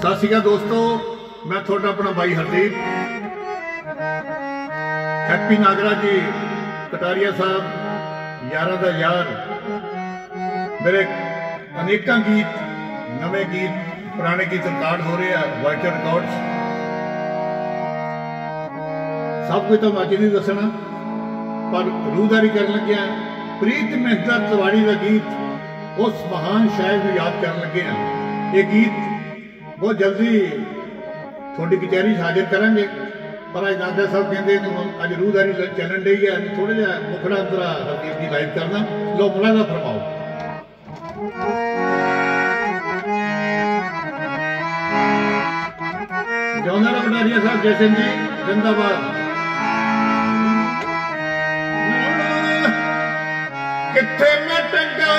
ਸਤਿ ਸ਼੍ਰੀ ਅਕਾਲ ਦੋਸਤੋ, ਮੈਂ ਤੁਹਾਡਾ ਆਪਣਾ ਬਾਈ ਹਰਦੀਪ। ਹੈਪੀ ਨਾਗਰਾ ਜੀ, ਕਟਾਰੀਆ ਸਾਹਿਬ, ਯਾਰਾਂ ਦਾ ਯਾਰ। ਮੇਰੇ ਅਨੇਕਾਂ ਗੀਤ, ਨਵੇਂ ਗੀਤ, ਪੁਰਾਣੇ ਗੀਤ ਰਿਕਾਰਡ ਹੋ ਰਹੇ ਆ ਵਾਈਟ ਰਿਕਾਰਡਸ ਸਭ ਕੁਝ ਤਾਂ ਅੱਜ ਨਹੀਂ ਦੱਸਣਾ, ਪਰ ਰੂਹਦਾਰੀ ਕਰਨ ਲੱਗਿਆ ਪ੍ਰੀਤ ਮਹਿਤਾ ਤਿਵਾੜੀ ਦਾ ਗੀਤ ਉਸ ਮਹਾਨ ਸ਼ਾਇਰ ਨੂੰ ਯਾਦ ਕਰਨ ਲੱਗੇ ਆ ਇਹ ਗੀਤ ਬਹੁਤ ਜਲਦੀ ਤੁਹਾਡੀ ਕਚਹਿਰੀ 'ਚ ਹਾਜ਼ਰ ਕਰਾਂਗੇ। ਪਰ ਅੱਜ ਦਾਦਾ ਸਾਹਿਬ ਕਹਿੰਦੇ ਨੇ ਅੱਜ ਰੂਹਦਾਰੀ ਲ- ਚੱਲਣ ਡਈ ਹੈ ਥੋੜਾ ਜਿਹਾ ਮੁਖੜਾ ਅੰਦਰਾ ਹਰਦੀਪ ਦੀ ਲਾਈਵ ਕਰਨਾ। ਲੋ ਮੁਲਾਜ਼ਾ ਫਰਮਾਓ। ਜੌਨਾ ਰਬਡਾਰੀਆ ਸਾਹਿਬ, ਜੈ ਸਿੰਘ ਜੀ, ਜਿੰਦਾਬਾਦ। ਕਿੱਥੇ ਮੈਂ ਟੰਗਾ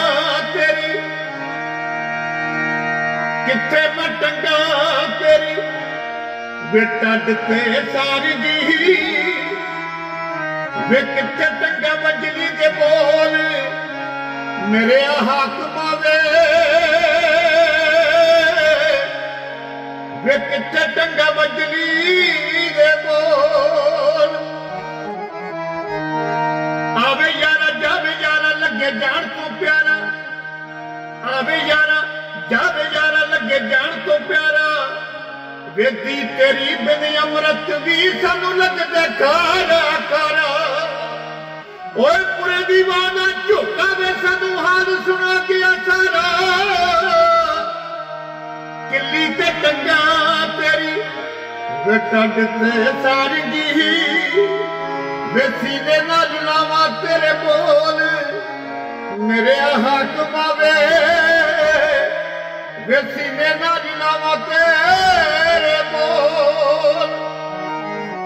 ਤੇਰੀ ਕਿੱਥੇ ਮੈਂ ਟੰਗਾ ਤੇਰੀ? ਬੇਟਾ ਦਿੱਤੇ ਸਾਰੀ ਜੀ। ਵੇ ਕਿੱਥੇ ਟੰਗਾ ਵਜਲੀ ਦੇ ਬੋਲ? ਮੇਰੇ ਹਾਕਮਾਂ ਵੇ ਵੇ ਕਿੱਥੇ ਟੰਗਾ ਵਜਲੀ ਦੇ ਬੋਲ? ਆਵੇ ਯਾਰਾ ਜਾਵੇ ਯਾਰਾ ਲੱਗੇ ਜਾਣ ਤੂੰ ਪਿਆਰਾ। ਆਵੇ ਜਾਣ ਤੋਂ ਪਿਆਰਾ, ਵੇਦੀ ਤੇਰੀ ਬਿਨ ਅੰਮ੍ਰਿਤ ਵੀ ਸਾਨੂੰ ਲੱਗਦਾ ਖਾਰਾ ਖਾਰਾ। ਓਏ ਪੁਰੇ ਦੀਵਾਨਾ, ਝੋਕਾ ਵੇ ਸਾਨੂੰ ਹਾਲ ਸੁਣਾ ਗਿਆ ਸਾਰਾ ਕਿੱਲੀ ਤੇ ਟੰਗਾ ਤੇਰੀ, ਵੇ ਤੇ ਸਾਰੀ ਜੀ ਵੇ ਸੀਨੇ ਨਾਲ ਲਾਵਾ ਤੇਰੇ ਬੋਲ, ਮੇਰੇ ਹਾਕਮਾਂ ਵੇ ਵੇ ਸੀਨੇ ਨਾਲ ਲਾਵਾ ਤੇਰੇ ਬੋਲ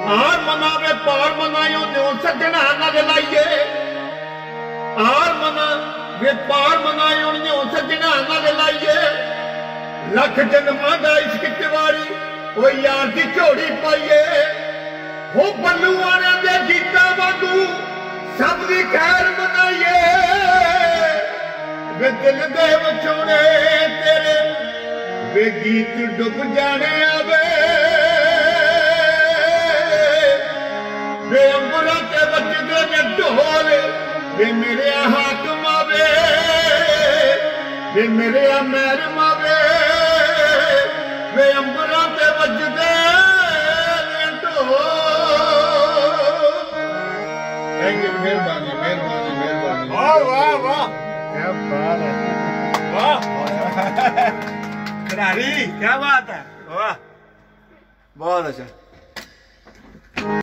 ਆਰ ਮਨਾਵੇ ਪਾਰ ਮਨਾਇਓ ਨਿਉ ਸੱਜਣਾ ਨਾਲ ਲਾਈਏ। ਆਰ ਮਨਾ, ਵੇ ਪਾਰ ਮਨਾਇਓ ਨਿਉ ਸੱਜਣਾ ਨਾਲ ਲਾਈਏ। ਲੱਖ ਜਨਮਾਂ ਦਾ ਇਸ਼ਕ ਤਿਵਾਰੀ ਓ ਯਾਰ ਦੀ ਝੋੜੀ ਪਾਈਏ। ਹੋ ਬੱਲੂ ਵਾਲਿਆਂ ਦੇ ਗੀਤਾਂ ਵਾਂਗੂ ਸਭ ਦੀ ਖੈਰ ਮਨਾਈਏ। ਵੇ ਗੀਤ ਡੁੱਬ ਜਾਣੇ ਆਵੇ। ਵੇ ਅੰਬਰਾਂ ਤੇ ਵੱਜਦੇ ਨੇ ਢੋਲ ਵੇ ਮੇਰੇ ਹਾਕਮਾਂ ਵੇ ਵੇ ਮੇਰੇ ਮਹਿਰਮਾ ਵੇ ਵੇ ਅੰਬਰਾਂ ਤੇ ਵੱਜਦੇ ਨੇ ਢੋਲ। ਥੈਂਕ ਯੂ ਮਿਹਰਬਾਨੀ ਮਿਹਰਬਾਨੀ ਮਿਹਰਬਾਨੀ। ਵਾਹ ਵਾਹ ਵਾਹ। ਕੀ ਬਾਤ ਹੈ। वाह Davi, já mata. Ó. Bora, já.